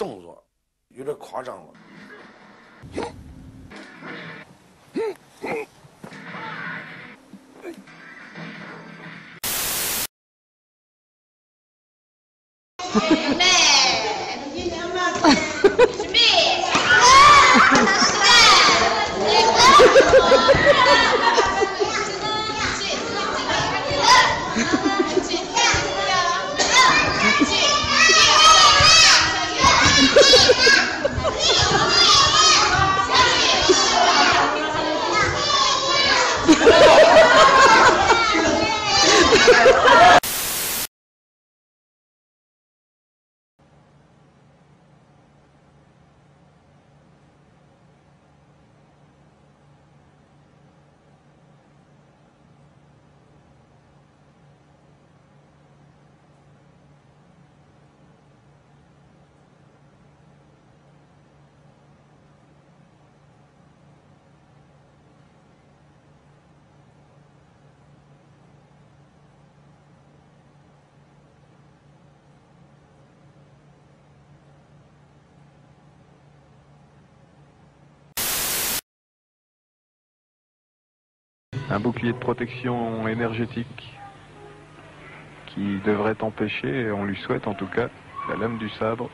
动作有点夸张了。 ，un bouclier de protection énergétique qui devrait empêcher, on lui souhaite en tout cas, la lame du sabre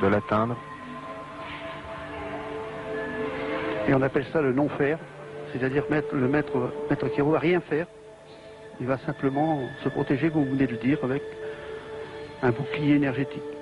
de l'atteindre. Et on appelle ça le non-faire, c'est-à-dire le maître, maître ne va rien faire. Il va simplement se protéger, comme vous venez de le dire, avec un bouclier énergétique.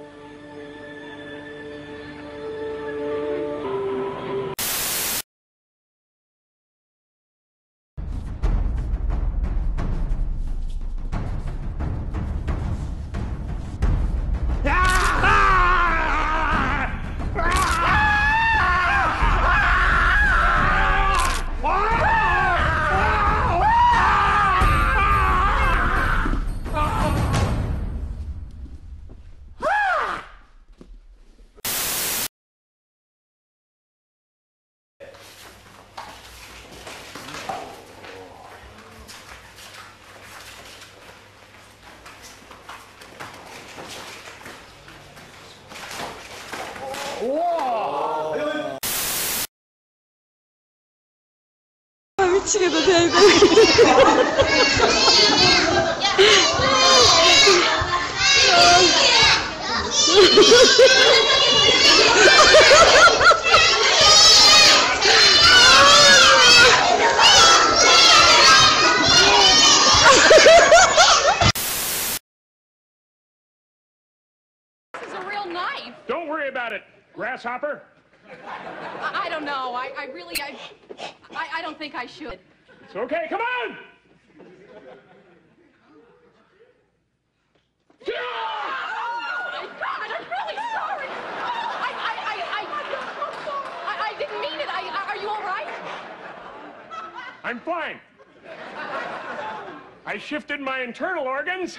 to the. Don't worry about it, grasshopper. I, I don't know. I, I really, I, I, I don't think I should. It's okay, come on! Oh my God! I'm really sorry. Oh, I, I, I, I, I, I didn't mean it. I, I- are you all right? I'm fine. I shifted my internal organs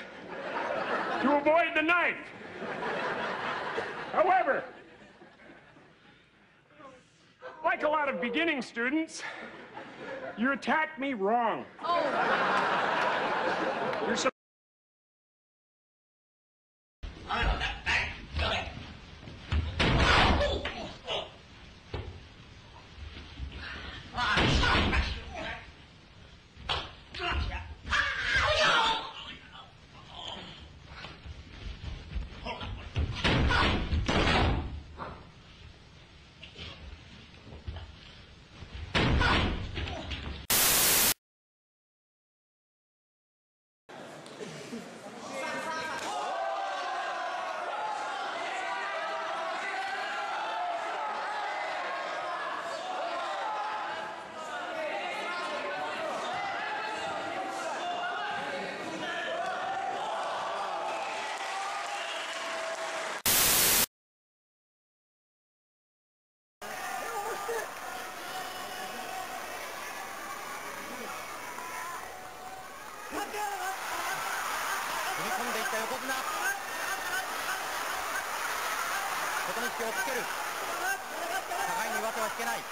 to avoid the knife. However, like a lot of beginning students, you attacked me wrong. Oh, You're み込んでいった横綱。琴ノ若をつける。互いに上手は引けない。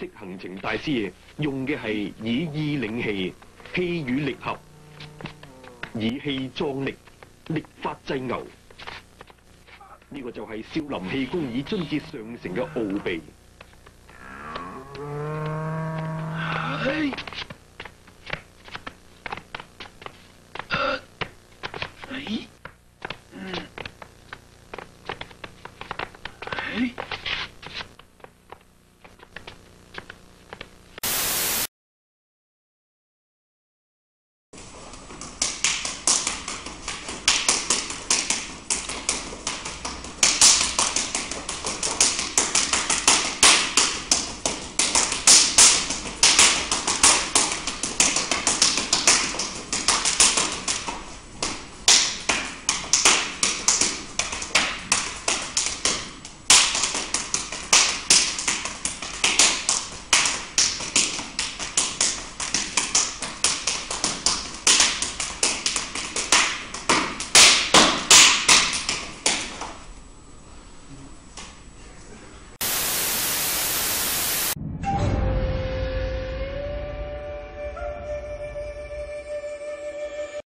式行程大師用嘅係以意領氣，氣與力合，以氣壯力，力發制牛。呢、個就係少林氣功以津節上乘嘅奧秘。